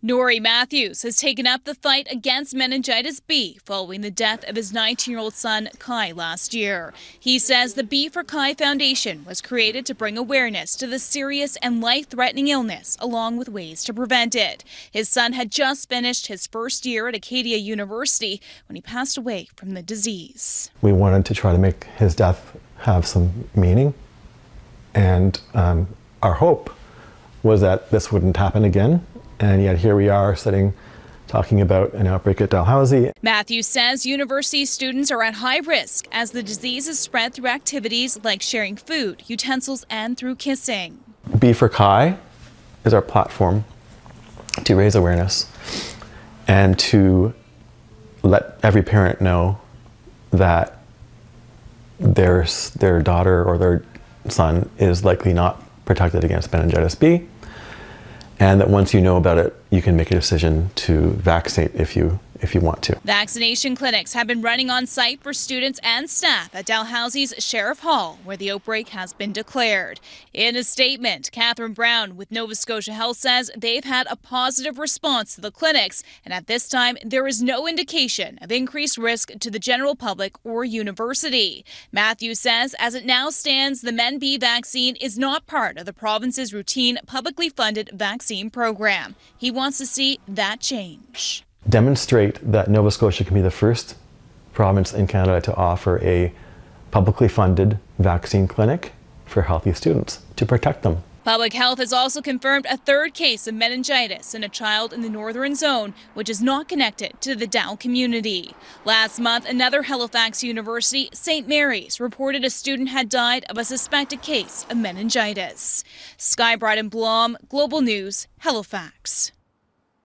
Nori Matthews has taken up the fight against meningitis B following the death of his 19 year old son, Kai, last year. He says the B for Kai Foundation was created to bring awareness to the serious and life threatening illness, along with ways to prevent it. His son had just finished his first year at Acadia University when he passed away from the disease. We wanted to try to make his death have some meaning, and um, our hope was that this wouldn't happen again and yet here we are sitting talking about an outbreak at Dalhousie. Matthews says university students are at high risk as the disease is spread through activities like sharing food, utensils, and through kissing. B for Kai is our platform to raise awareness and to let every parent know that their, their daughter or their son is likely not protected against meningitis B and that once you know about it, you can make a decision to vaccinate if you if you want to. Vaccination clinics have been running on site for students and staff at Dalhousie's Shirreff Hall, where the outbreak has been declared. In a statement, Catherine Brown with Nova Scotia Health says they've had a positive response to the clinics, and at this time, there is no indication of increased risk to the general public or university. Matthew says, as it now stands, the Men B vaccine is not part of the province's routine publicly funded vaccine program. He wants to see that change demonstrate that Nova Scotia can be the first province in Canada to offer a publicly funded vaccine clinic for healthy students to protect them. Public Health has also confirmed a third case of meningitis in a child in the northern zone, which is not connected to the Dal community. Last month, another Halifax University, St. Mary's, reported a student had died of a suspected case of meningitis. Skye Bryden-Blom, Global News, Halifax.